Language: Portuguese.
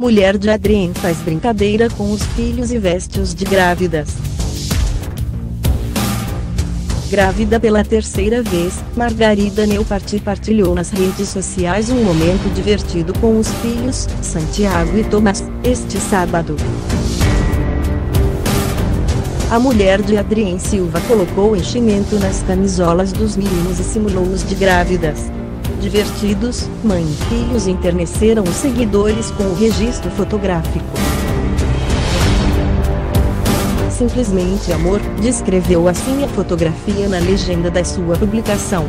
Mulher de Adrien faz brincadeira com os filhos e veste-os de grávidas. Grávida pela terceira vez, Margarida Neuparti partilhou nas redes sociais um momento divertido com os filhos, Santiago e Tomás, este sábado. A mulher de Adrien Silva colocou enchimento nas camisolas dos meninos e simulou-os de grávidas divertidos, mãe e filhos enterneceram os seguidores com o registro fotográfico. Simplesmente amor, descreveu assim a fotografia na legenda da sua publicação.